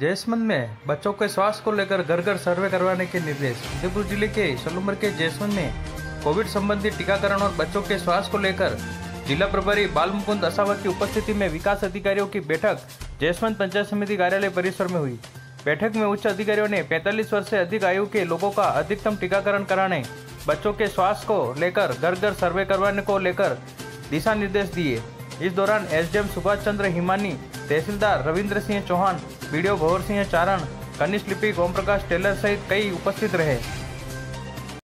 जैसमंद में बच्चों के स्वास्थ्य को लेकर घर घर सर्वे करवाने के निर्देश। उदयपुर ज़िले के सलूमर के जैसमंद में कोविड संबंधी टीकाकरण और बच्चों के स्वास्थ्य को लेकर जिला प्रभारी बाल मुकुंद असावत की उपस्थिति में विकास अधिकारियों की बैठक जयसवंत पंचायत समिति कार्यालय परिसर में हुई। बैठक में उच्च अधिकारियों ने 45 वर्ष से अधिक आयु के लोगों का अधिकतम टीकाकरण कराने, बच्चों के स्वास्थ्य को लेकर घर घर सर्वे करवाने को लेकर दिशा निर्देश दिए। इस दौरान एसडीएम सुभाष चंद्र हिमानी तहसीलदार रविंद्र सिंह चौहान, बीडीओ भंवर सिंह चारण, कनिष्ठ लिपिक ओम प्रकाश टेलर सहित कई उपस्थित रहे।